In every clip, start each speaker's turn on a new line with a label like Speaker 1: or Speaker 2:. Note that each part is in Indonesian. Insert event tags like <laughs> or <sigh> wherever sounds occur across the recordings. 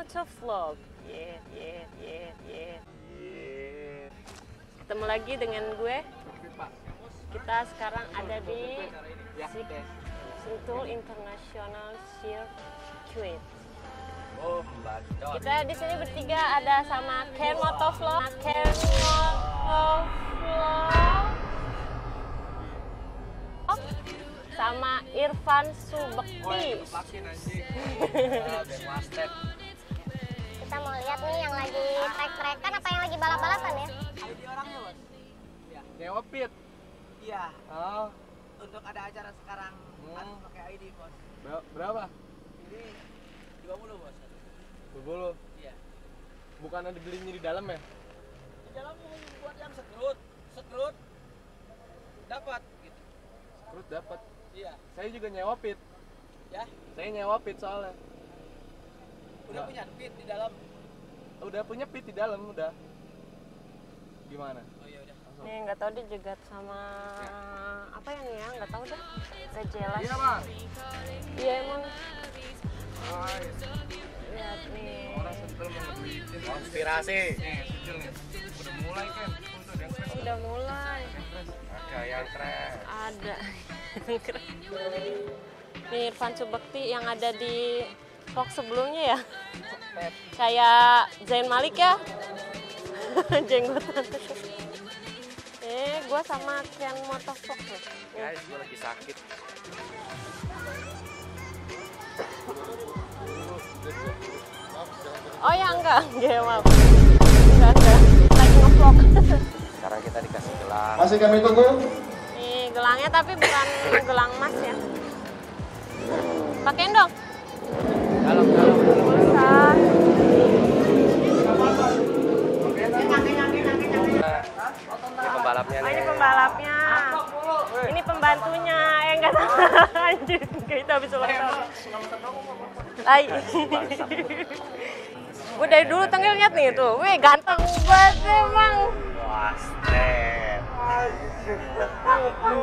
Speaker 1: Ken Motovlog. Yeah, yeah, yeah. Ketemu lagi dengan gue. Kita sekarang ada di Sentul International Circuit. Kita di sini bertiga ada sama Ken Motovlog, Ken Motovlog, sama Irfan Subekti. <laughs>
Speaker 2: Kita mau lihat nih yang lagi trek-trekan apa yang lagi balap-balapan ya?
Speaker 3: ID orangnya bos
Speaker 4: Nyewa pit.
Speaker 3: iya
Speaker 4: Oh,
Speaker 3: untuk ada acara sekarang
Speaker 4: Hmm.
Speaker 3: harus pakai ID bos
Speaker 4: ber- berapa?
Speaker 3: ini 20 bos
Speaker 4: 20.
Speaker 3: iya
Speaker 4: Bukan dibelinya di dalam ya?
Speaker 3: di dalam buat yang sekrut sekrut dapat gitu
Speaker 4: Terus dapat.
Speaker 3: iya
Speaker 4: Saya juga nyewa pit.
Speaker 3: ya
Speaker 4: Saya nyewa pit soalnya.
Speaker 3: Udah
Speaker 4: Nggak.
Speaker 3: punya pit di dalam
Speaker 4: Udah punya pit di dalam udah. Gimana?
Speaker 3: oh iya udah.
Speaker 1: Nih nggak tahu dia juga sama apa yang ya nggak tahu dah. Gak jelas.
Speaker 4: Iya, Bang.
Speaker 1: Iya emang.
Speaker 4: Hai.
Speaker 1: Lihat nih.
Speaker 4: Orang mau. Konspirasi. Nih, nih. Udah mulai kan. Yang keren.
Speaker 1: Udah mulai.
Speaker 4: Ada yang keren.
Speaker 1: Ada. <laughs> Nih Irfan Subekti yang ada di vlog sebelumnya ya. Kayak Zain Malik ya. <laughs> Jenggotan. Eh, gua sama Ken Motovlog nih.
Speaker 4: Guys, gue lagi sakit.
Speaker 1: Oh ya enggak, enggak maaf. Enggak, enggak. Lagi ngevlog.
Speaker 4: Sekarang kita dikasih gelang.
Speaker 5: Masih kami tunggu.
Speaker 1: Nih gelangnya tapi bukan gelang emas ya. Pakein dong.
Speaker 4: Ini pembalapnya
Speaker 1: Oh, ini pembalapnya. Ini pembantunya. Eh enggak tahu. Anjir, kita habis ulang tahun. Ay. Gue dari dulu tengil lihat nih tuh. Wih, ganteng banget emang. Anjir, kaget.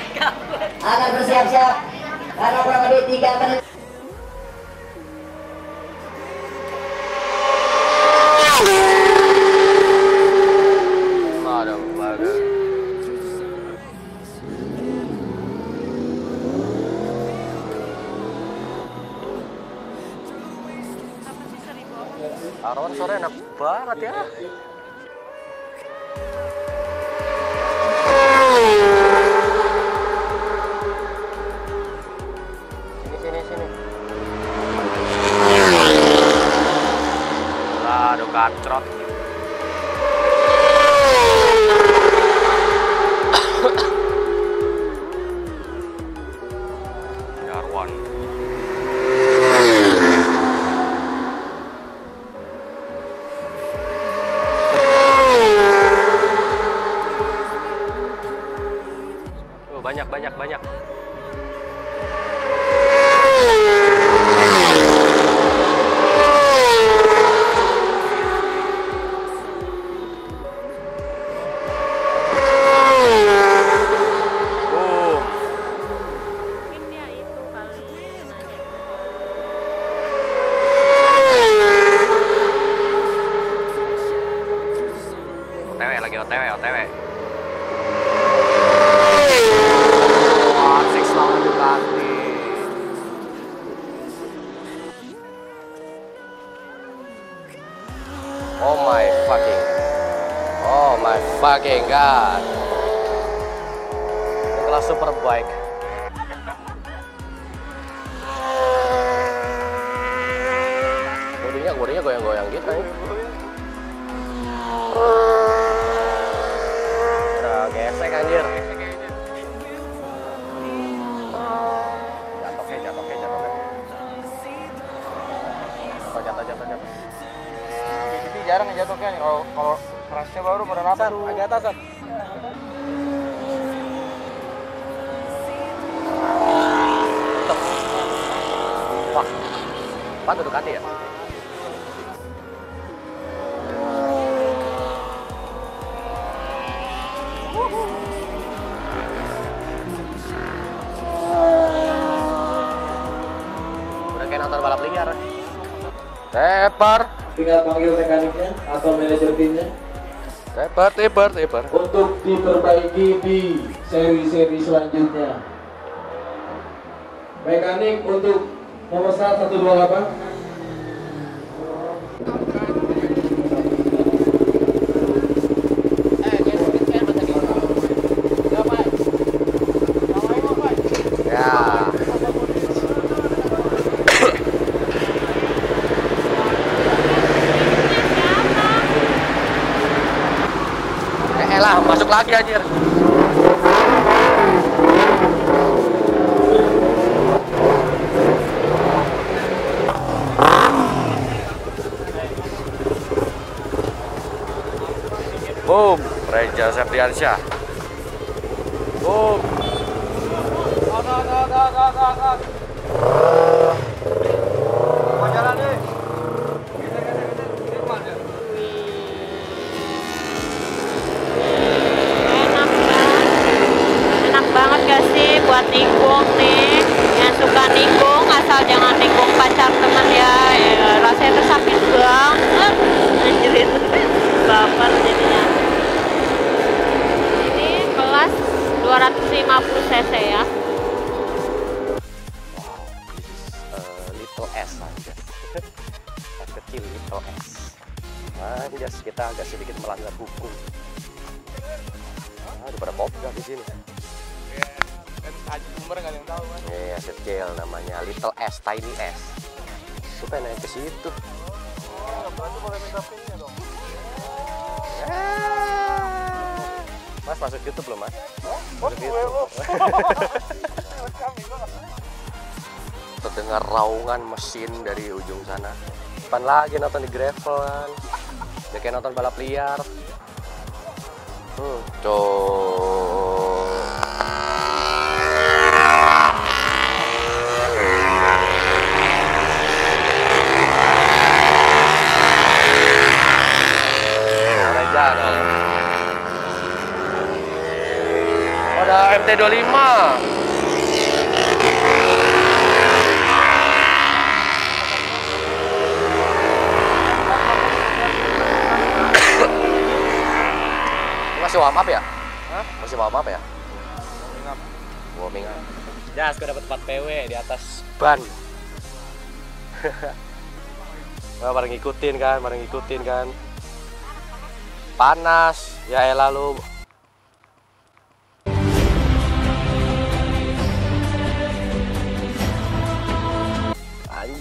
Speaker 6: akan bersiap-siap karena kurang lebih 3 menit.
Speaker 4: Arawan sore enak banget ya. diserot <coughs> Tuh, oh,
Speaker 5: banyak banyak
Speaker 7: banyak.
Speaker 5: OTW OTW. Wah, six lawan Ducati. Oh my fucking. Oh my fucking god. Ini kelas superbike. Jatuhnya
Speaker 1: nih. Kalau kalau kerasnya baru pada rapat. Agak atasan.
Speaker 5: Wah, apa tuh Ducati ya? Udah kayak nonton balap liar. Tepar,
Speaker 4: tinggal panggil mekaniknya atau manajer timnya
Speaker 5: tepar, tepar, tepar.
Speaker 4: untuk diperbaiki di seri-seri selanjutnya. Mekanik untuk nomor 128
Speaker 5: Ya. Eh lah, masuk lagi anjir. Boom, Reja Septiansyah. Boom.
Speaker 1: Mau
Speaker 5: Tiny S. Gue pengen naik ke situ.
Speaker 1: Oh, berarti boleh minta pinnya dong.
Speaker 5: Mas masuk YouTube belum, Mas?
Speaker 1: Bos gue lo. <laughs>
Speaker 5: Terdengar raungan mesin dari ujung sana. Depan lagi nonton di gravel kan. Udah kayak nonton balap liar. Hmm, tuh. MT25. Masih warm up ya? Masih warm up ya? Warming up. Jas, gue dapet 4 PW di atas ban. <laughs> Wah, bareng ngikutin kan, bareng ngikutin kan. Panas, ya elah lu.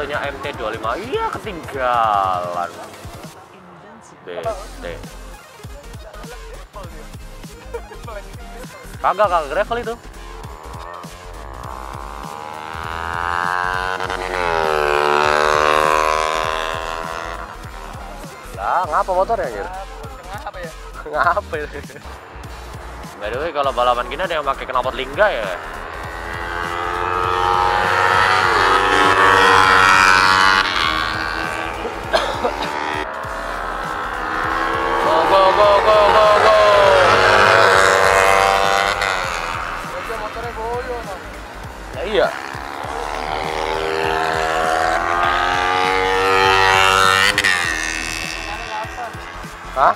Speaker 5: satunya MT25 iya ketinggalan. BT kagak kagak gravel itu. Lah ngapa motornya anjir?
Speaker 4: Ngapa ya?
Speaker 5: ngapa ya? By the way, kalau balapan gini ada yang pakai knalpot lingga ya? Iya. Hah?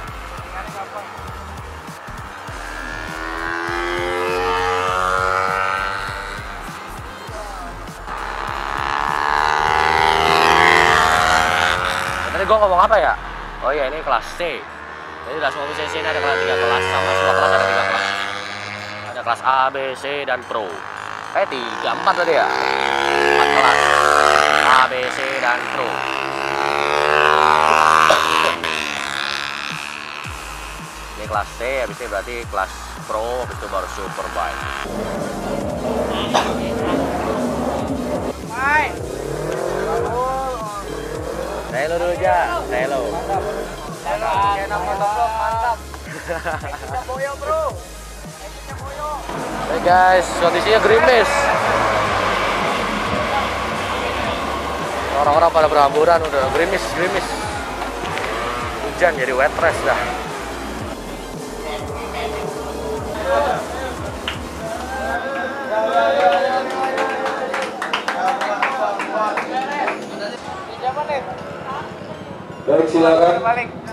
Speaker 5: Tadi gua ngomong apa ya? Oh iya ini kelas C. Jadi kelas mobil CC ini ada kelas tiga kelas sama semua kelas ada tiga kelas. Ada kelas A, B, C dan Pro. Eh tiga empat tadi ya? Empat kelas. A, B, C dan Pro. Ini kelas C, habis berarti kelas Pro, habis itu baru Superbike.
Speaker 4: Hai.
Speaker 5: Saya lo dulu aja, saya lo.
Speaker 4: Nama motor mantap. Kita boyo bro.
Speaker 5: Hey guys, kondisinya gerimis. Orang-orang pada berhamburan udah gerimis, gerimis. Hujan jadi wet rest dah.
Speaker 8: Baik silakan.
Speaker 4: Balik.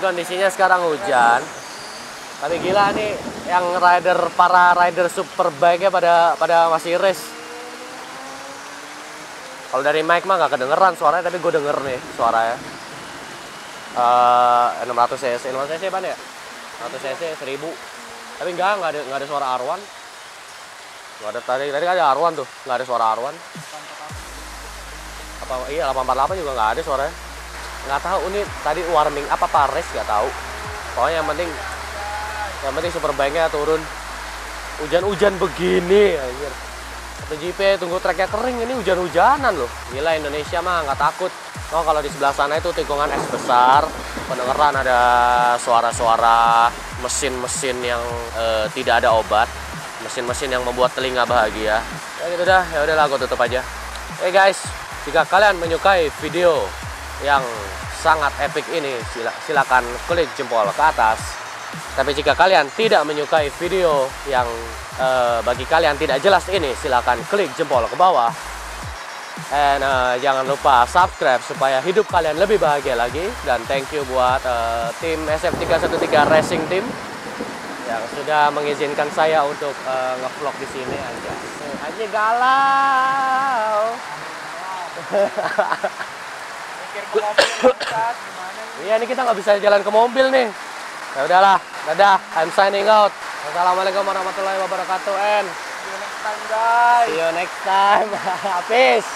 Speaker 5: Kondisinya sekarang hujan. Tapi gila nih yang rider para rider superbike-nya pada pada masih race. Kalau dari mic mah nggak kedengeran suaranya, tapi gue denger nih suaranya. Eh 600 cc, 600 cc apa ya? 100 cc 1000. Tapi enggak, nggak ada nggak ada suara Arwan. Nggak ada tadi tadi ada Arwan tuh, nggak ada suara Arwan. Apa iya 848 juga nggak ada suaranya nggak tahu ini tadi warming apa pares nggak tahu. Pokoknya yang penting yang penting superbike-nya turun. Hujan-hujan begini anjir. Satu GP tunggu treknya kering ini hujan-hujanan loh. Gila Indonesia mah nggak takut. Oh kalau di sebelah sana itu tikungan es besar. Pendengaran ada suara-suara mesin-mesin yang eh, tidak ada obat. Mesin-mesin yang membuat telinga bahagia. Ya gitu dah. Ya udahlah gue tutup aja. Hey guys, jika kalian menyukai video yang sangat epic ini. Sila- silakan klik jempol ke atas. Tapi jika kalian tidak menyukai video yang eh, bagi kalian tidak jelas ini silakan klik jempol ke bawah. And eh, jangan lupa subscribe supaya hidup kalian lebih bahagia lagi. Dan thank you buat eh, tim SF313 Racing Team yang sudah mengizinkan saya untuk eh, ngevlog di sini aja. Aja galau <laughs>
Speaker 4: Mikir ke mobil Ustaz, gimana nih?
Speaker 5: Iya, ini kita nggak bisa jalan ke mobil nih. Ya udahlah, dadah. I'm signing out. Assalamualaikum warahmatullahi wabarakatuh. And
Speaker 4: See you next time guys.
Speaker 5: see you next time. <laughs> Peace.